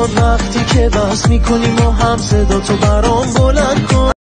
وقتی که بس می‌کنیم و هم صدا تو برام بلند کن.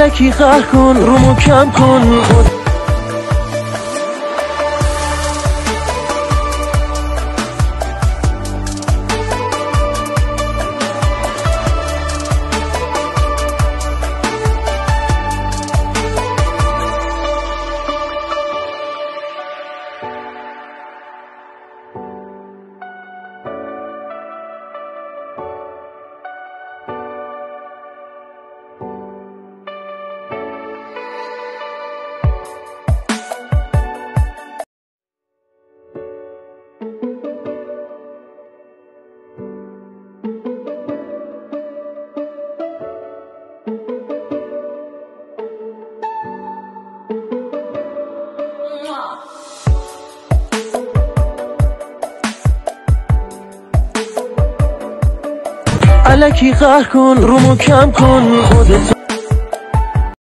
علکی قهر کن رومو کم کن. علکی قهر کن رومو کم کن خودت